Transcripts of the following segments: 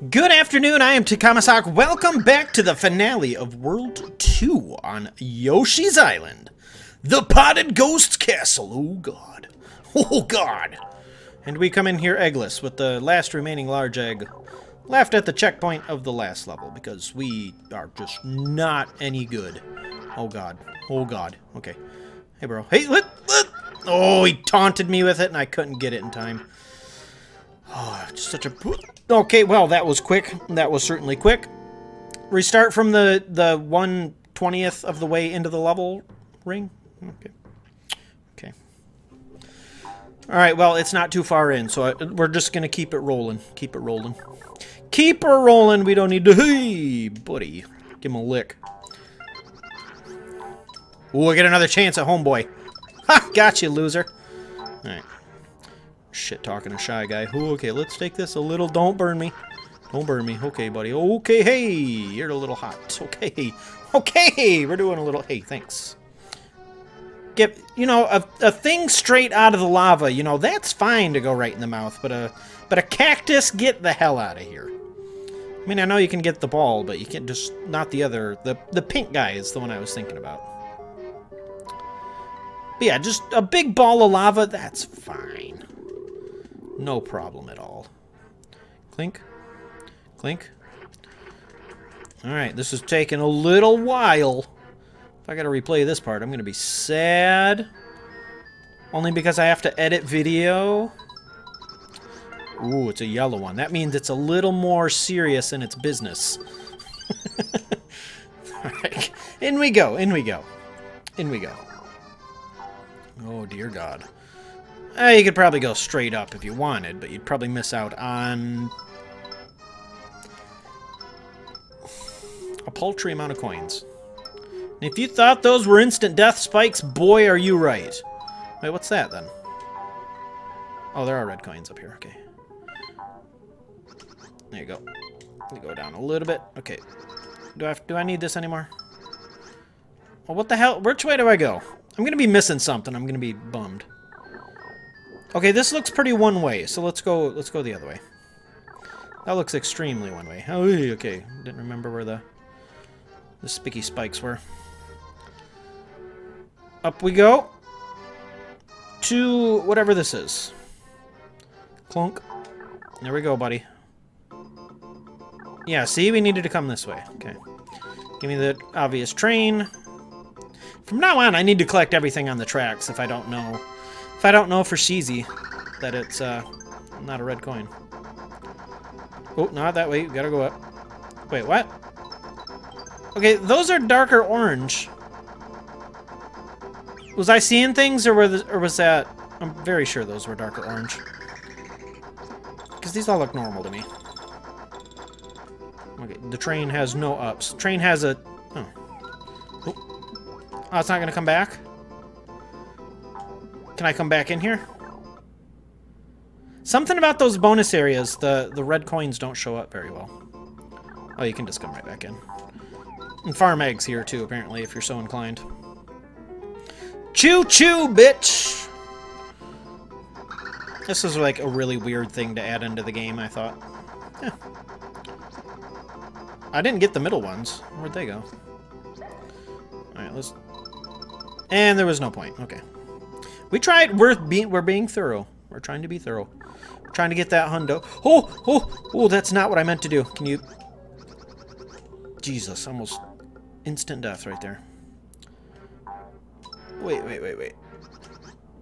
Good afternoon, I am Takahmasak. Welcome back to the finale of World 2 on Yoshi's Island. The Potted Ghost Castle. Oh god. Oh god. And we come in here eggless with the last remaining large egg left at the checkpoint of the last level because we are just not any good. Oh god. Oh god. Okay. Hey bro. Hey, let. Oh, he taunted me with it and I couldn't get it in time. Oh, just such a... Okay, well, that was quick. That was certainly quick. Restart from the, the 1 20th of the way into the level ring? Okay. Okay. Alright, well, it's not too far in, so I, we're just going to keep it rolling. Keep it rolling. Keep her rolling. We don't need to... Hey, buddy. Give him a lick. Ooh, I get another chance at homeboy. Ha! Gotcha, loser. Alright. Shit talking a shy guy. Ooh, okay, let's take this a little. Don't burn me. Don't burn me. Okay, buddy. Okay, hey, you're a little hot. Okay. Okay, we're doing a little... Hey, thanks. Get, you know, a, a thing straight out of the lava, you know, that's fine to go right in the mouth, but a, but a cactus, get the hell out of here. I mean, I know you can get the ball, but you can't just... Not the other... The, the pink guy is the one I was thinking about. But yeah, just a big ball of lava, that's fine. No problem at all. Clink. Clink. Alright, this is taking a little while. If I gotta replay this part, I'm gonna be sad. Only because I have to edit video. Ooh, it's a yellow one. That means it's a little more serious in its business. Alright, in we go, in we go. In we go. Oh, dear God. Uh, you could probably go straight up if you wanted, but you'd probably miss out on a paltry amount of coins. And if you thought those were instant death spikes, boy, are you right. Wait, what's that then? Oh, there are red coins up here. Okay. There you go. You go down a little bit. Okay. Do I have, do I need this anymore? Well, what the hell? Which way do I go? I'm gonna be missing something. I'm gonna be bummed. Okay, this looks pretty one way, so let's go let's go the other way. That looks extremely one way. Oh, okay. Didn't remember where the the spiky spikes were. Up we go. To whatever this is. Clunk. There we go, buddy. Yeah, see? We needed to come this way. Okay. Give me the obvious train. From now on, I need to collect everything on the tracks if I don't know I don't know for Sheezy that it's uh, not a red coin. Oh, not that way. You gotta go up. Wait, what? Okay, those are darker orange. Was I seeing things, or, were the, or was that... I'm very sure those were darker orange. Because these all look normal to me. Okay, the train has no ups. Train has a... Oh. Oh, it's not to come back? Can I come back in here? Something about those bonus areas, the, the red coins don't show up very well. Oh, you can just come right back in. And farm eggs here, too, apparently, if you're so inclined. Choo-choo, bitch! This is, like, a really weird thing to add into the game, I thought. Eh. I didn't get the middle ones. Where'd they go? Alright, let's... And there was no point. Okay. We tried. We're being we're being thorough. We're trying to be thorough. We're trying to get that hundo. Oh, oh, oh! That's not what I meant to do. Can you? Jesus, almost instant death right there. Wait, wait, wait, wait.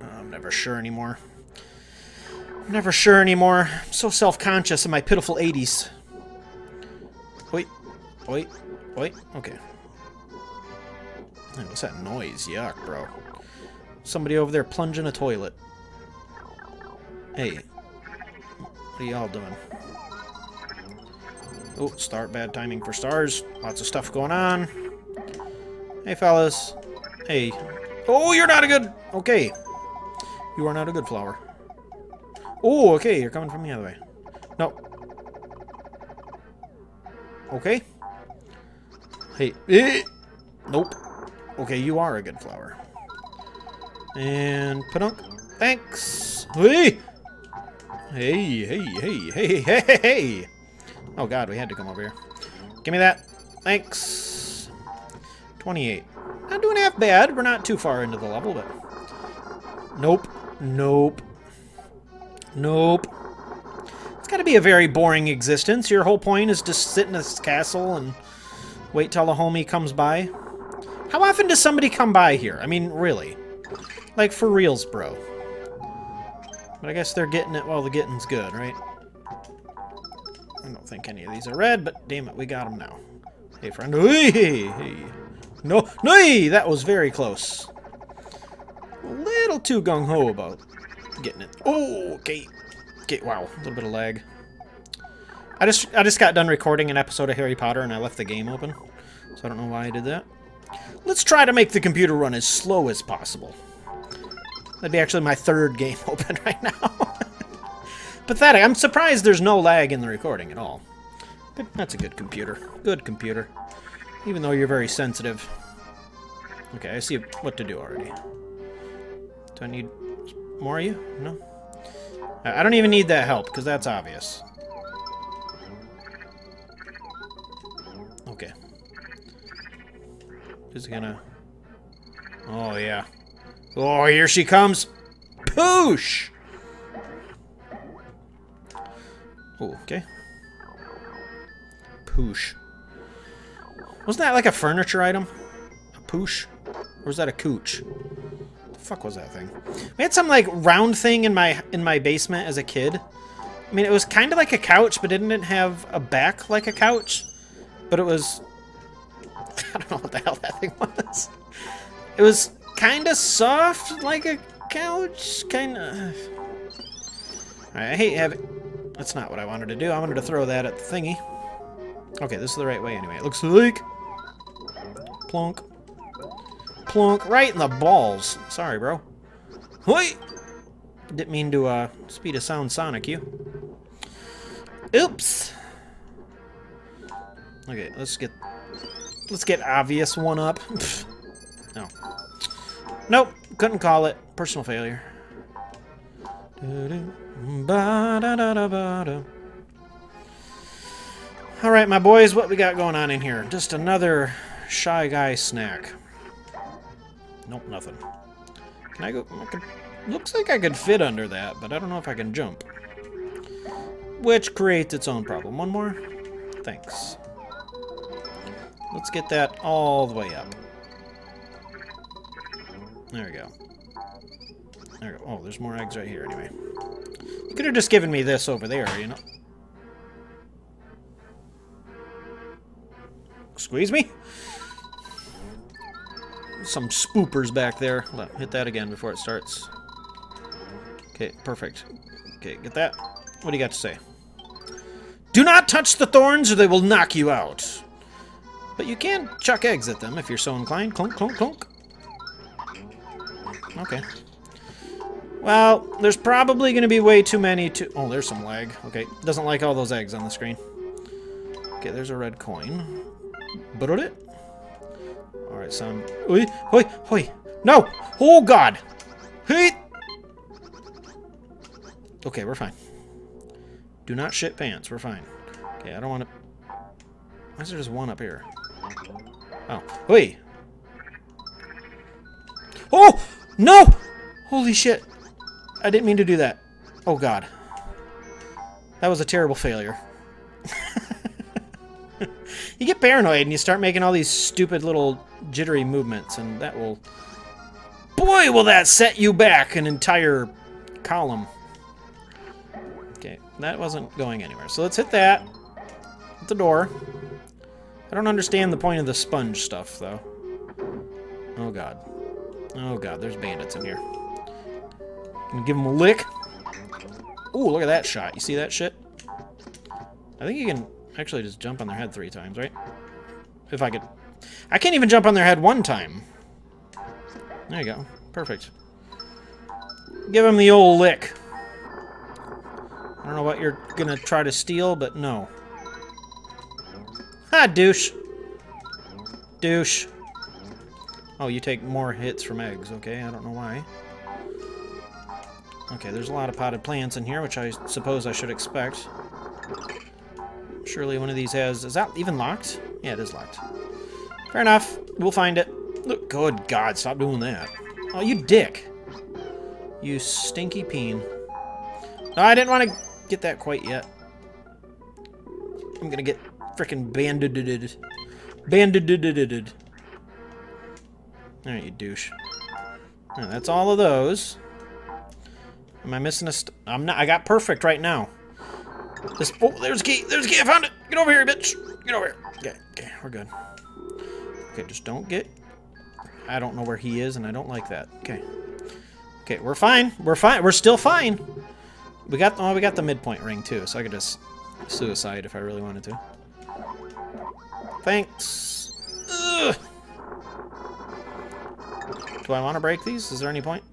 I'm never sure anymore. I'm never sure anymore. I'm so self-conscious in my pitiful 80s. Wait, wait, wait. Okay. What's that noise? Yuck, bro. Somebody over there plunging a toilet. Hey. What are y'all doing? Oh, start bad timing for stars. Lots of stuff going on. Hey, fellas. Hey. Oh, you're not a good... Okay. You are not a good flower. Oh, okay. You're coming from the other way. No. Okay. Hey. Eh. Nope. Okay, you are a good flower. And Padunk. Thanks. Hey! Hey, hey, hey, hey, hey, hey! Oh god, we had to come over here. Give me that. Thanks. 28. Not doing half bad. We're not too far into the level, but... Nope. Nope. Nope. It's got to be a very boring existence. Your whole point is to sit in this castle and wait till a homie comes by. How often does somebody come by here? I mean, really. Like, for reals, bro. But I guess they're getting it while the getting's good, right? I don't think any of these are red, but damn it, we got them now. Hey, friend. No, no, that was very close. A little too gung-ho about getting it. Oh, okay. Okay, wow, a little bit of lag. I just I just got done recording an episode of Harry Potter and I left the game open. So I don't know why I did that. Let's try to make the computer run as slow as possible. That'd be actually my third game open right now. Pathetic. I'm surprised there's no lag in the recording at all. But that's a good computer. Good computer. Even though you're very sensitive. Okay, I see what to do already. Do I need more of you? No? I don't even need that help, because that's obvious. Okay. Just gonna... Oh, yeah. Oh, here she comes! Poosh! Oh, okay. Poosh. Wasn't that like a furniture item? A poosh? Or was that a cooch? The fuck was that thing? We had some like round thing in my in my basement as a kid. I mean, it was kind of like a couch, but didn't it have a back like a couch? But it was... I don't know what the hell that thing was. It was kind of soft like a couch, kind of... I hate having... That's not what I wanted to do. I wanted to throw that at the thingy. Okay, this is the right way anyway. It looks like... Plonk. Plonk. Right in the balls. Sorry, bro. Wait! Didn't mean to, uh, speed of sound Sonic you. Oops! Okay, let's get... Let's get obvious one up. no. Nope, couldn't call it. Personal failure. Alright, my boys, what we got going on in here? Just another Shy Guy snack. Nope, nothing. Can I go... I looks like I could fit under that, but I don't know if I can jump. Which creates its own problem. One more? Thanks. Let's get that all the way up. There we go. There we go. Oh, there's more eggs right here anyway. You could have just given me this over there, you know? Squeeze me? Some spoopers back there. Hit that again before it starts. Okay, perfect. Okay, get that. What do you got to say? Do not touch the thorns or they will knock you out. But you can chuck eggs at them if you're so inclined. Clunk, clunk, clunk. Okay. Well, there's probably going to be way too many to... Oh, there's some lag. Okay, doesn't like all those eggs on the screen. Okay, there's a red coin. But it? Alright, some... Oi, oi, oi! No! Oh, God! Hey! Okay, we're fine. Do not shit pants. We're fine. Okay, I don't want to... Why is there just one up here? Oh. Oi! Oh! No! Holy shit. I didn't mean to do that. Oh, God. That was a terrible failure. you get paranoid and you start making all these stupid little jittery movements, and that will... Boy, will that set you back an entire column. Okay, that wasn't going anywhere. So let's hit that. At the door. I don't understand the point of the sponge stuff, though. Oh, God. Oh, God, there's bandits in here. Gonna give them a lick. Ooh, look at that shot. You see that shit? I think you can actually just jump on their head three times, right? If I could... I can't even jump on their head one time. There you go. Perfect. Give him the old lick. I don't know what you're gonna try to steal, but no. Ha, douche. Douche. Oh, you take more hits from eggs, okay? I don't know why. Okay, there's a lot of potted plants in here, which I suppose I should expect. Surely one of these has... Is that even locked? Yeah, it is locked. Fair enough. We'll find it. Look, good God, stop doing that. Oh, you dick. You stinky peen. No, I didn't want to get that quite yet. I'm gonna get frickin' banded. Banded. Alright, you douche. That's all of those. Am I missing a st I'm not- I got perfect right now. This- oh, there's a key! There's a key! I found it! Get over here, bitch! Get over here! Okay, okay, we're good. Okay, just don't get... I don't know where he is, and I don't like that. Okay. Okay, we're fine. We're fine. We're still fine. We got oh, we got the midpoint ring too, so I could just suicide if I really wanted to. Thanks. Ugh. Do I want to break these? Is there any point?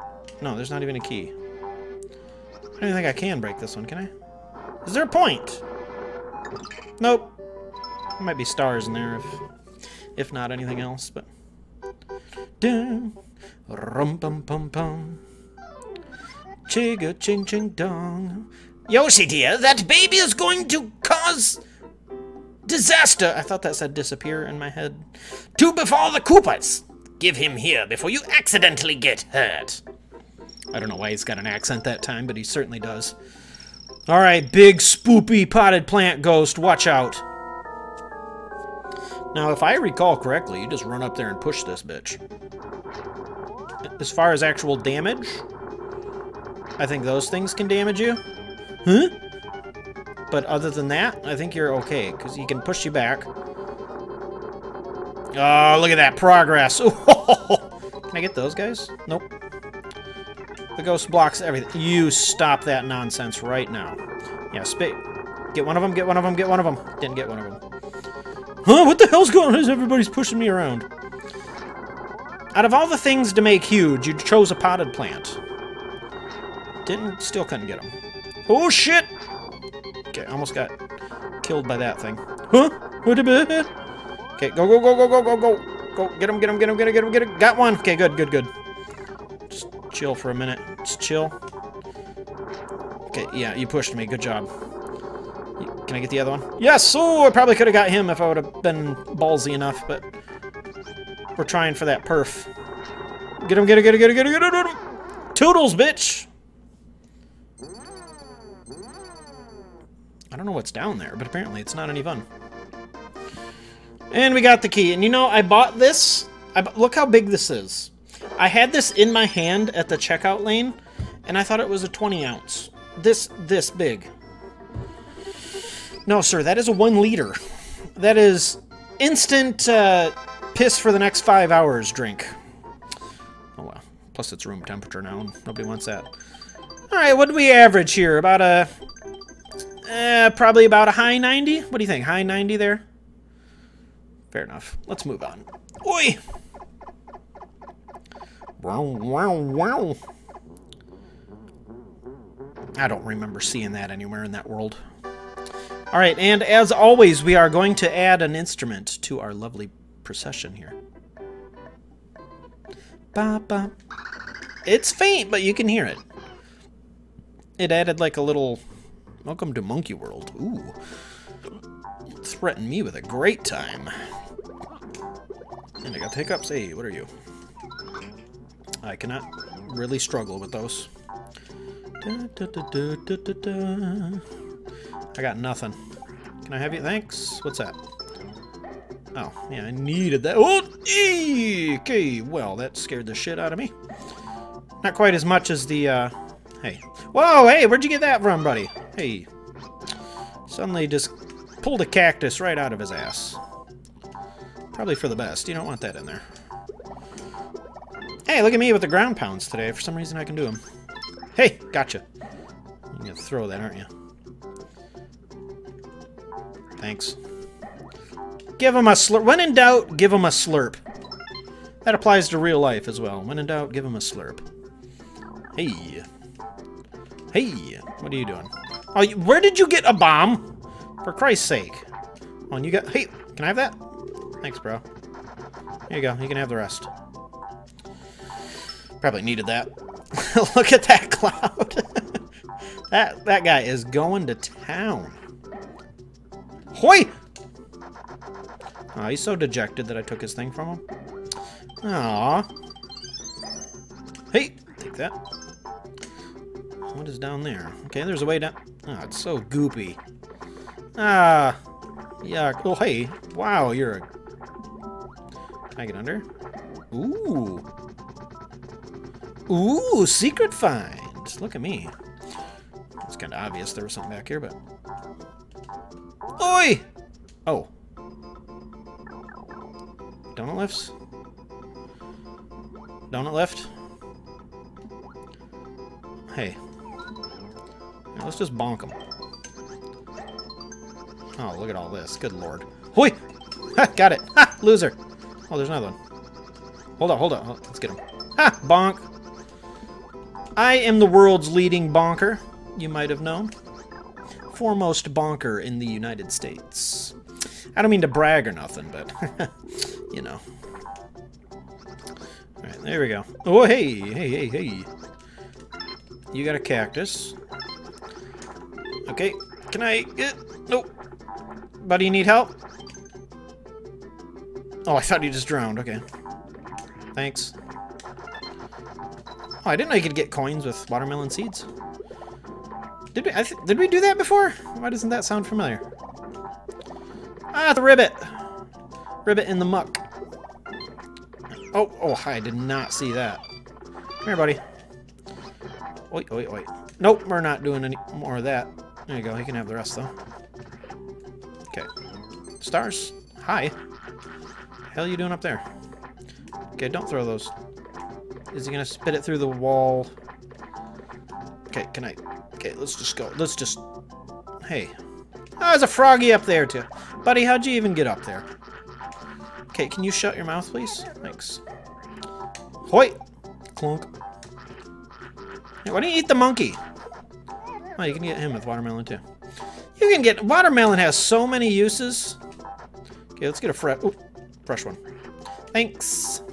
No, there's not even a key. I don't even think I can break this one, can I? Is there a point? Nope. There might be stars in there if if not anything else, but Dun, rum pum pum pum. Chigga ching ching dong. Yoshi dear, that baby is going to cause disaster. I thought that said disappear in my head. To befall the Koopas. Give him here before you accidentally get hurt. I don't know why he's got an accent that time, but he certainly does. All right, big spoopy potted plant ghost, watch out. Now, if I recall correctly, you just run up there and push this bitch. As far as actual damage, I think those things can damage you. Huh? But other than that, I think you're okay, because he can push you back. Oh, look at that progress. can I get those guys? Nope. The ghost blocks everything. You stop that nonsense right now. Yeah, spit. Get one of them, get one of them, get one of them. Didn't get one of them. Huh? What the hell's going on? Everybody's pushing me around. Out of all the things to make huge, you chose a potted plant. Didn't, still couldn't get them. Oh shit! Okay, almost got killed by that thing. Huh? Okay, go, go, go, go, go, go, go. Go, get him, get him, get him, get him, get him, get him. Got one. Okay, good, good, good. Just chill for a minute. Just chill. Okay, yeah, you pushed me. Good job. Can I get the other one? Yes! Oh, I probably could have got him if I would have been ballsy enough, but we're trying for that perf. Get him, get him, get him, get him, get him, get him, get him! Toodles, bitch! I don't know what's down there, but apparently it's not any fun. And we got the key. And you know, I bought this. I look how big this is. I had this in my hand at the checkout lane, and I thought it was a 20 ounce. This, this big. No, sir, that is a one liter. That is instant uh, piss for the next five hours drink. Oh well. Plus it's room temperature now, and nobody wants that. Alright, what do we average here? About a... Uh, probably about a high 90? What do you think? High 90 there? Fair enough. Let's move on. Oi! Wow, wow, wow. I don't remember seeing that anywhere in that world. Alright, and as always, we are going to add an instrument to our lovely procession here. Ba, ba. It's faint, but you can hear it. It added like a little... Welcome to Monkey World. Ooh. Threaten me with a great time. And I got hiccups. Hey, what are you? I cannot really struggle with those. Da, da, da, I got nothing. Can I have you? Thanks. What's that? Oh, yeah, I needed that. Oh, okay. Well, that scared the shit out of me. Not quite as much as the, uh... Hey. Whoa, hey, where'd you get that from, buddy? Hey. Suddenly just pulled a cactus right out of his ass. Probably for the best. You don't want that in there. Hey, look at me with the ground pounds today. For some reason, I can do them. Hey, gotcha. You're gonna throw that, aren't you? Thanks. Give him a slurp. When in doubt, give him a slurp. That applies to real life as well. When in doubt, give him a slurp. Hey. Hey, what are you doing? Oh, where did you get a bomb? For Christ's sake. And you got... Hey, can I have that? Thanks, bro. Here you go. You can have the rest. Probably needed that. Look at that cloud. that that guy is going to town. Hoi! Oh, he's so dejected that I took his thing from him. Aww. Hey, take that. What is down there? Okay, there's a way down. Oh, it's so goopy. Ah, yuck. Oh, hey. Wow, you're a... Can I get under? Ooh. Ooh, secret find. Look at me. It's kind of obvious there was something back here, but... Oi! Oh. Donut lifts? Donut lift? Hey. Now let's just bonk him. Oh, look at all this. Good lord. Hoi! Ha! Got it! Ha! Loser! Oh, there's another one. Hold on, hold on. Oh, let's get him. Ha! Bonk! I am the world's leading bonker, you might have known. Foremost bonker in the United States. I don't mean to brag or nothing, but, you know. Alright, there we go. Oh, hey, hey, hey, hey. You got a cactus. Okay, can I get... Nope. Buddy, you need help? Oh, I thought you just drowned. Okay. Thanks. Oh, I didn't know you could get coins with watermelon seeds. Did we, did we do that before? Why doesn't that sound familiar? Ah, the ribbit! Ribbit in the muck. Oh, oh, I did not see that. Come here, buddy. Wait, wait, wait. Nope, we're not doing any more of that. There you go, you can have the rest, though. Stars. Hi. Hell you doing up there? Okay, don't throw those. Is he gonna spit it through the wall? Okay, can I... Okay, let's just go. Let's just... Hey. Oh, there's a froggy up there, too. Buddy, how'd you even get up there? Okay, can you shut your mouth, please? Thanks. Hoi! Clunk. Hey, why don't you eat the monkey? Oh, you can get him with watermelon, too. You can get... Watermelon has so many uses. Okay, let's get a fresh... Fresh one. Thanks.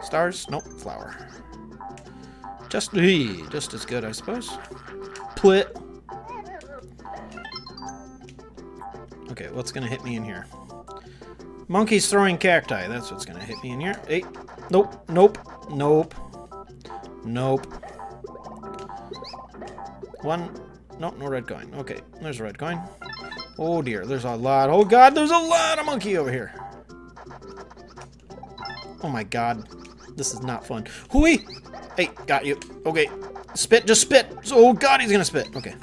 Stars? Nope. Flower. Just, ee, just as good, I suppose. Plit. Okay, what's gonna hit me in here? Monkeys throwing cacti. That's what's gonna hit me in here. Hey. Nope. Nope. Nope. Nope. One. Nope, no red coin. Okay, there's a red coin. Oh dear, there's a lot. Oh god, there's a lot of monkey over here. Oh my god. This is not fun. Hui! Hey, got you. Okay. Spit, just spit. Oh god, he's gonna spit. Okay.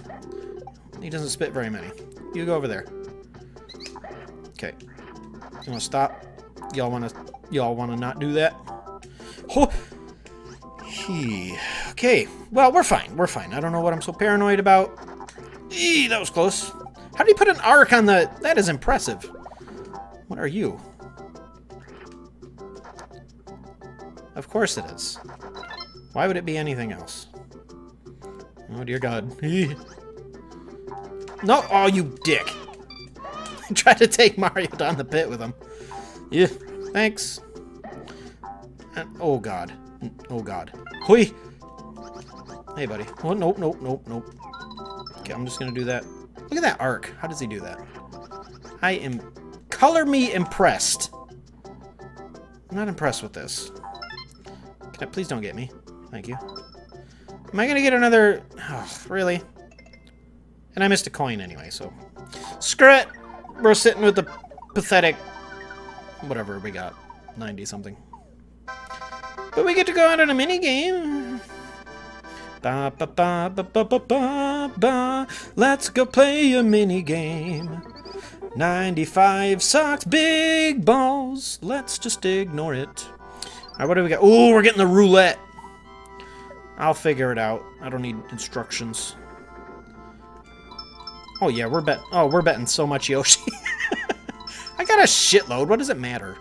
He doesn't spit very many. You go over there. Okay. You wanna stop? Y'all wanna y'all wanna not do that? Oh he okay. Well, we're fine. We're fine. I don't know what I'm so paranoid about. Eee, that was close. How do you put an arc on the... That is impressive. What are you? Of course it is. Why would it be anything else? Oh, dear God. no! Oh, you dick! Tried to take Mario down the pit with him. Yeah, thanks. And, oh, God. Oh, God. Hui! Hey, buddy. Oh, nope, nope, nope, nope. Okay, I'm just gonna do that. Look at that arc. How does he do that? I am... Color me impressed. I'm not impressed with this. I, please don't get me. Thank you. Am I gonna get another... Oh, really? And I missed a coin anyway, so... Screw it! We're sitting with the pathetic... Whatever we got. 90-something. But we get to go out on a mini-game. Ba ba ba ba ba ba ba ba. Let's go play a mini game. 95 socks, big balls. Let's just ignore it. Alright, what do we got? Oh, we're getting the roulette. I'll figure it out. I don't need instructions. Oh yeah, we're bet. Oh, we're betting so much Yoshi. I got a shitload. What does it matter?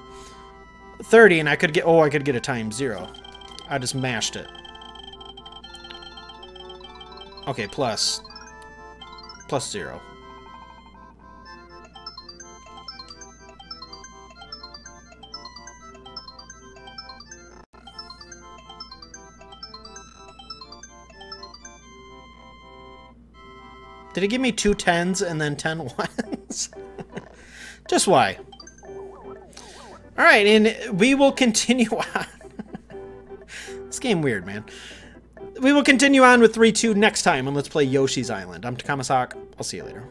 30, and I could get. Oh, I could get a time zero. I just mashed it. Okay, plus. Plus zero. Did it give me two tens and then ten ones? Just why? Alright, and we will continue on. this game weird, man. We will continue on with 3-2 next time, and let's play Yoshi's Island. I'm Takahmasak. I'll see you later.